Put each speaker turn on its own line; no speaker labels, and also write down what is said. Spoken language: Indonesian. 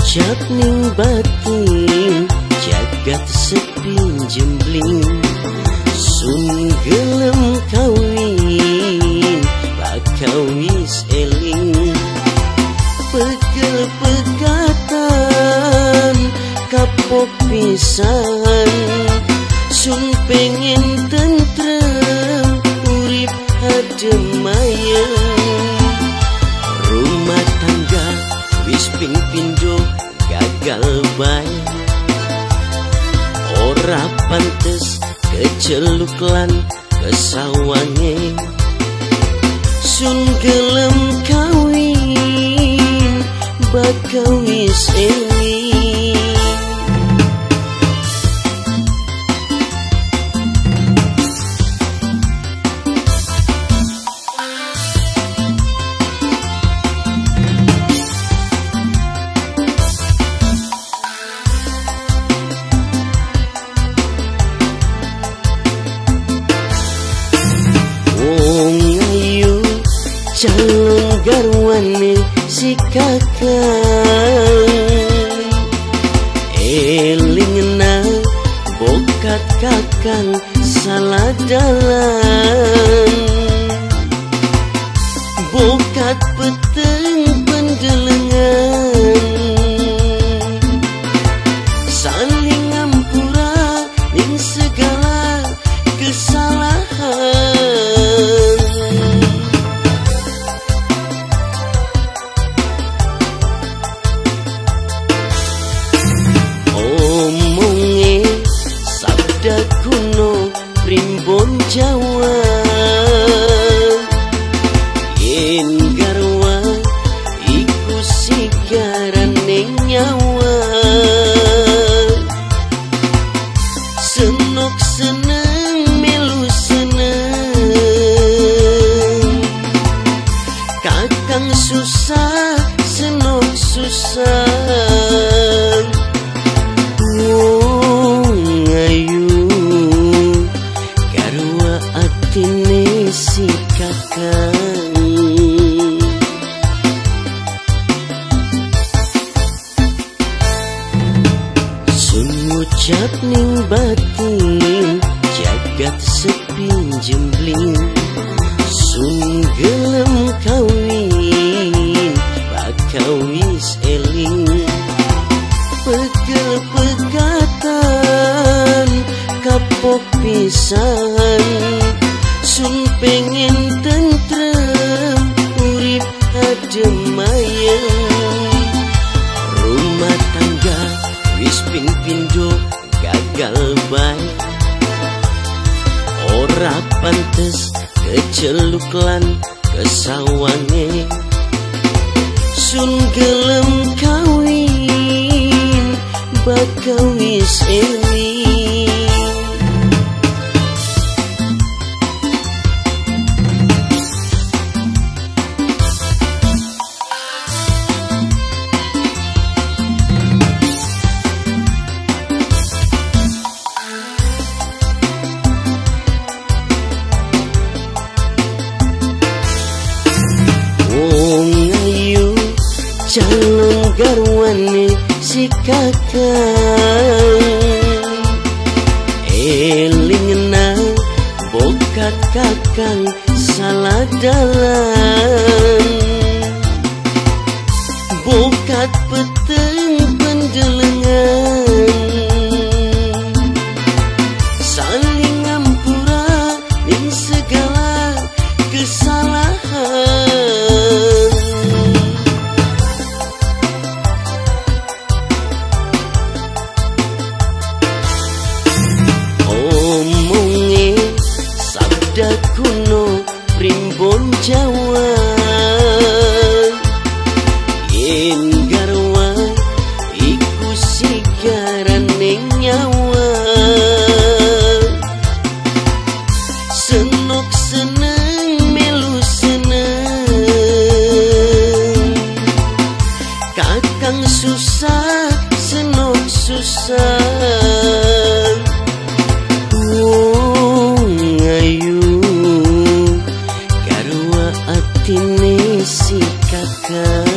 Ucap ning batin jagat sepi jembling Sun gelem kawin bakau wis eling Pegel pegatan kapok pisan Sun pengen tentrem urip adem ping pindo gagal baik Ora pantes keceluk lan kesawange. Sun gelem kawin bakau wis calon garwane si kakang Elingna bokat kakang salah dalan Yen ning batin. Jagat sepi keceluk lan kesawange. Sun gelem kawin bakau wis eling calon garwane si kakang Elingna bokat kakang salah dalan Bokat peteng sabda kuno primbon Jawa. Yen garwa iku nyawa. Senok seneng melu seneng. Kakang susah senok susah garwa atine si kakang